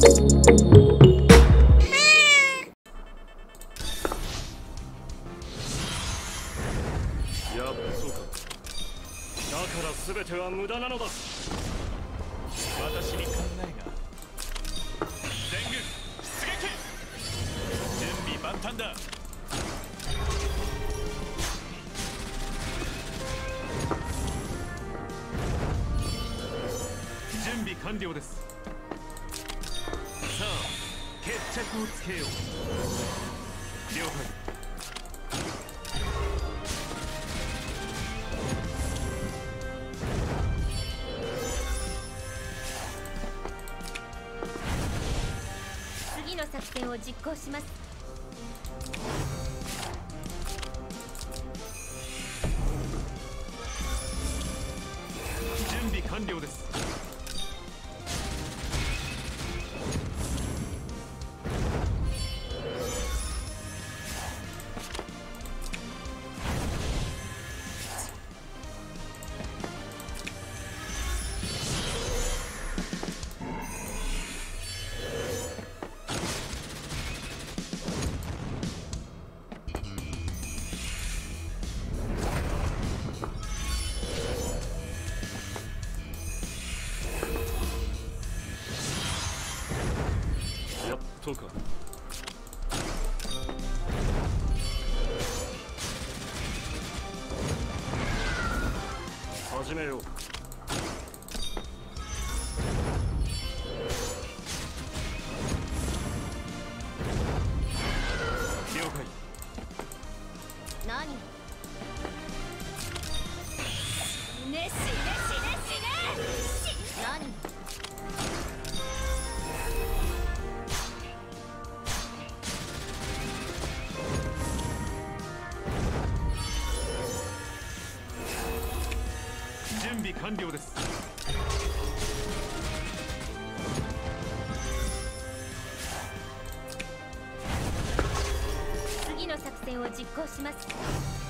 全ては無駄なのだ。私に考えが。全軍出撃準備万端だ。準備完了です。着をつけよう了解。次の作戦を実行します。準備完了です。やっとか始めよう。了解。何？死ね死ね準備完了です。次の作戦を実行します。